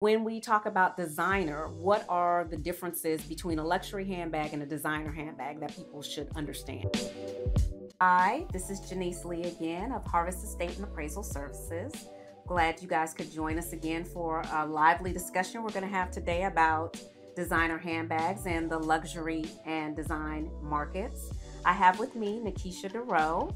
When we talk about designer, what are the differences between a luxury handbag and a designer handbag that people should understand? Hi, this is Genice Lee again of Harvest Estate and Appraisal Services. Glad you guys could join us again for a lively discussion we're going to have today about designer handbags and the luxury and design markets. I have with me Nakachia Dorrough.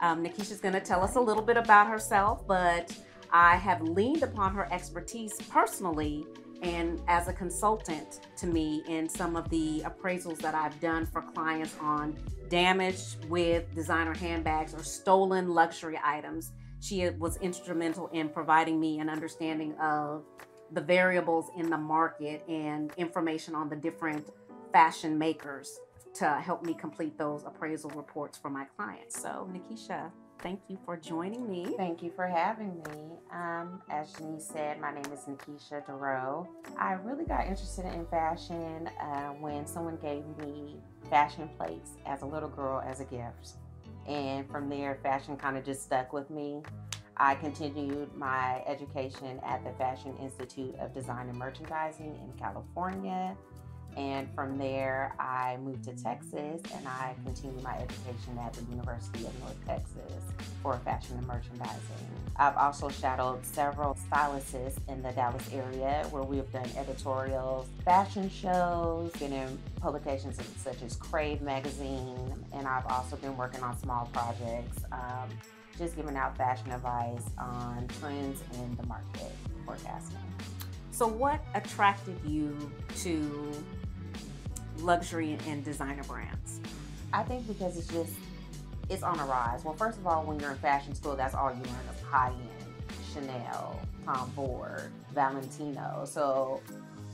Um, Nakachia's going to tell us a little bit about herself, but I have leaned upon her expertise personally and as a consultant to me in some of the appraisals that I've done for clients on damage with designer handbags or stolen luxury items. She was instrumental in providing me an understanding of the variables in the market and information on the different fashion makers to help me complete those appraisal reports for my clients. So, Nakachia, thank you for joining me. Thank you for having me. Um, as Genice said, my name is Nakachia Dorrough. I really got interested in fashion uh, when someone gave me fashion plates as a little girl as a gift. And from there, fashion kind of just stuck with me. I continued my education at the Fashion Institute of Design and Merchandising in California. And from there, I moved to Texas and I continued my education at the University of North Texas for fashion and merchandising. I've also shadowed several stylists in the Dallas area where we have done editorials, fashion shows, been in publications such as Crave magazine, and I've also been working on small projects, um, just giving out fashion advice on trends in the market forecasting. So, what attracted you to luxury and designer brands? I think because it's just it's on a rise. Well, first of all, when you're in fashion school, that's all you learn of high end Chanel, Tom Ford, Valentino. So,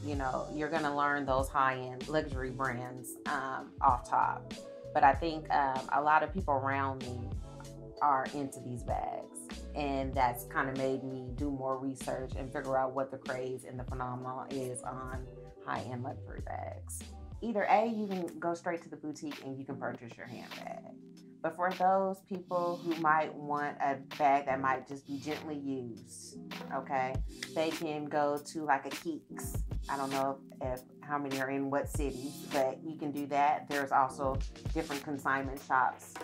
you know, you're gonna learn those high end luxury brands um, off top. But I think um, a lot of people around me are into these bags. And that's kind of made me do more research and figure out what the craze and the phenomenon is on high end luxury bags either A, you can go straight to the boutique and you can purchase your handbag. But for those people who might want a bag that might just be gently used, okay, they can go to like a Keeks. I don't know if, how many are in what cities, but you can do that. There's also different consignment shops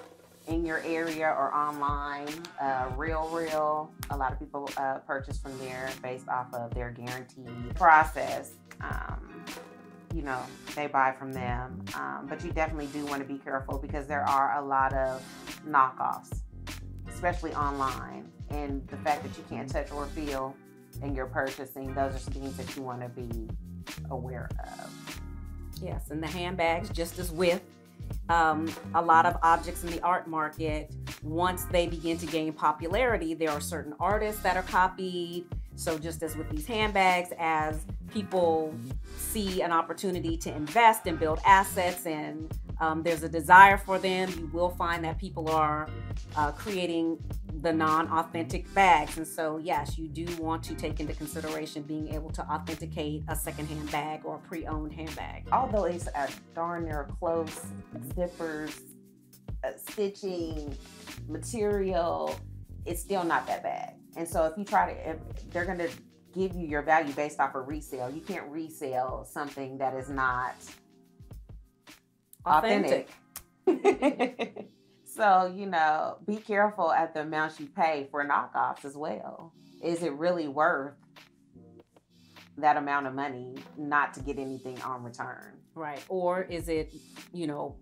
in your area or online. Uh, Real Real, a lot of people uh, purchase from there based off of their guarantee process. Um, you know, they buy from them. Um, but you definitely do want to be careful because there are a lot of knockoffs, especially online. And the fact that you can't touch or feel and you're purchasing, those are things that you want to be aware of. Yes, and the handbags, just as with um, a lot of objects in the art market, once they begin to gain popularity, there are certain artists that are copied. So, just as with these handbags, as people see an opportunity to invest and build assets and um, there's a desire for them, you will find that people are uh, creating the non authentic bags. And so, yes, you do want to take into consideration being able to authenticate a secondhand bag or a pre owned handbag. Although it's a darn near close, zippers, uh, stitching, material, it's still not that bad. And so, if you try to, if they're going to give you your value based off of resale. You can't resell something that is not authentic. authentic. so, you know, be careful at the amounts you pay for knockoffs as well. Is it really worth that amount of money not to get anything on return? Right. Or is it, you know,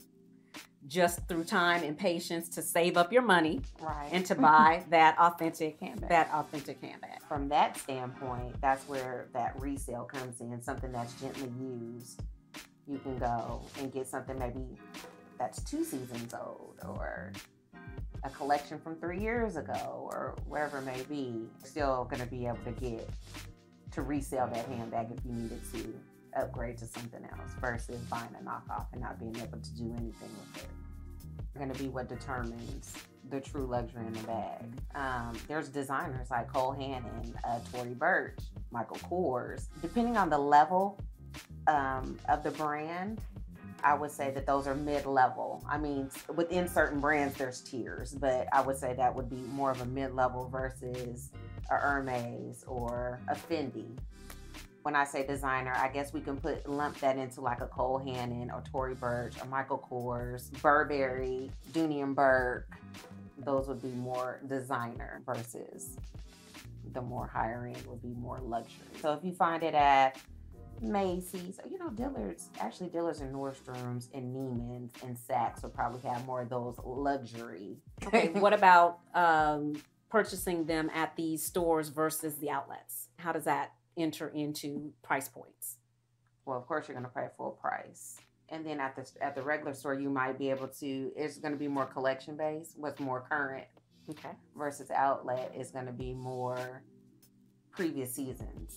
just through time and patience to save up your money right. and to buy that authentic handbag. That authentic handbag. From that standpoint, that's where that resale comes in. Something that's gently used. You can go and get something maybe that's two seasons old or a collection from three years ago or wherever it may be. Still going to be able to get to resell that handbag if you needed to upgrade to something else versus buying a knockoff and not being able to do anything with it. Going to be what determines the true luxury in the bag. Um, there's designers like Cole Hannon, uh, Tory Burch, Michael Kors. Depending on the level um, of the brand, I would say that those are mid-level. I mean, within certain brands, there's tiers, but I would say that would be more of a mid-level versus a Hermes or a Fendi when I say designer, I guess we can put lump that into like a Cole Hannon or Tory Burch or Michael Kors, Burberry, Dooney and Bourke. Those would be more designer versus the more higher end would be more luxury. So if you find it at Macy's, you know, Dillard's, actually Dillard's and Nordstrom's and Neiman's and Saks would probably have more of those luxury. Okay, what about um, purchasing them at these stores versus the outlets? How does that enter into price points? Well, of course, you're going to pay full price. And then at the at the regular store, you might be able to. It's going to be more collection based. What's more current, okay, versus outlet is going to be more previous seasons.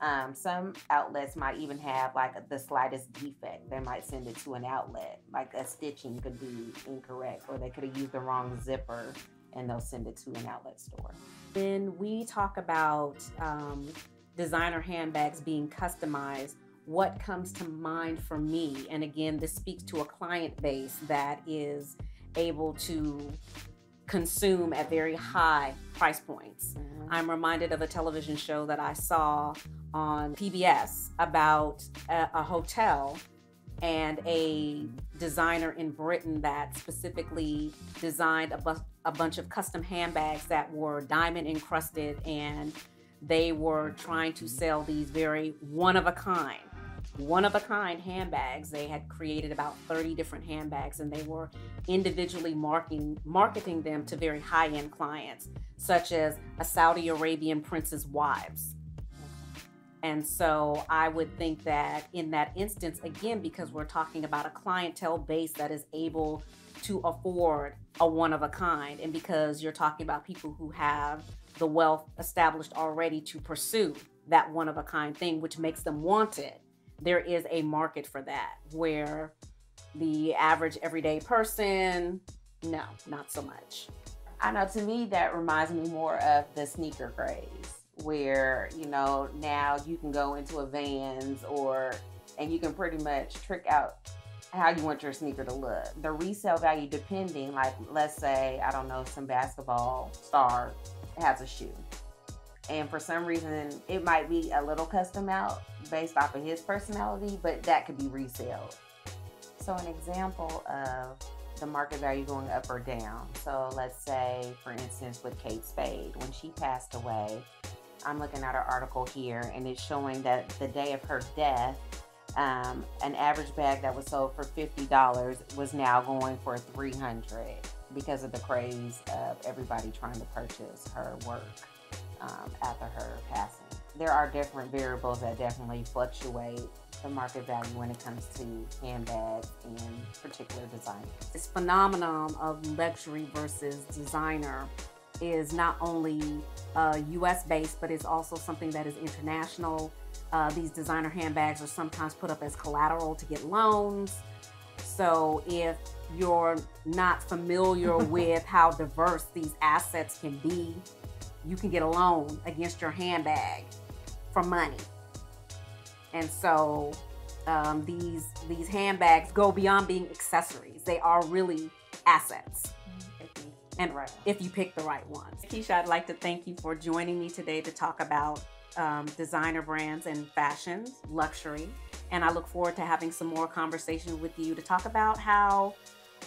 Um, some outlets might even have like the slightest defect. They might send it to an outlet, like a stitching could be incorrect, or they could have used the wrong zipper, and they'll send it to an outlet store. Then we talk about um, designer handbags being customized, what comes to mind for me? And again, this speaks to a client base that is able to consume at very high price points. Mm-hmm. I'm reminded of a television show that I saw on PBS about a, a hotel and a designer in Britain that specifically designed a, bu- a bunch of custom handbags that were diamond encrusted and they were trying to sell these very one of a kind one of a kind handbags. They had created about 30 different handbags and they were individually marketing marketing them to very high-end clients such as a Saudi Arabian prince's wives. And so I would think that in that instance again because we're talking about a clientele base that is able to afford a one of a kind and because you're talking about people who have the wealth established already to pursue that one of a kind thing, which makes them want it. There is a market for that where the average everyday person, no, not so much. I know to me that reminds me more of the sneaker craze where, you know, now you can go into a Vans or and you can pretty much trick out how you want your sneaker to look. The resale value depending, like let's say, I don't know, some basketball star has a shoe. And for some reason, it might be a little custom out based off of his personality, but that could be resale. So, an example of the market value going up or down. So, let's say, for instance, with Kate Spade, when she passed away, I'm looking at her article here, and it's showing that the day of her death, um, an average bag that was sold for $50 was now going for 300 because of the craze of everybody trying to purchase her work um, after her passing. There are different variables that definitely fluctuate the market value when it comes to handbags and particular designers. This phenomenon of luxury versus designer is not only uh, US based, but it's also something that is international. Uh, these designer handbags are sometimes put up as collateral to get loans. So if you're not familiar with how diverse these assets can be, you can get a loan against your handbag for money. And so um, these these handbags go beyond being accessories; they are really assets. And right. if you pick the right ones. Keisha, I'd like to thank you for joining me today to talk about um, designer brands and fashions, luxury. And I look forward to having some more conversation with you to talk about how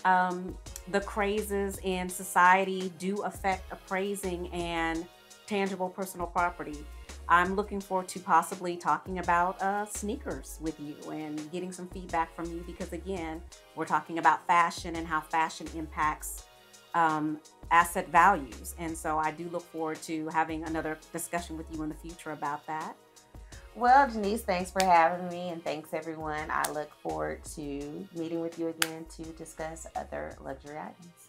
um, the crazes in society do affect appraising and tangible personal property. I'm looking forward to possibly talking about uh, sneakers with you and getting some feedback from you because, again, we're talking about fashion and how fashion impacts um, asset values. And so I do look forward to having another discussion with you in the future about that. Well, Denise, thanks for having me, and thanks everyone. I look forward to meeting with you again to discuss other luxury items.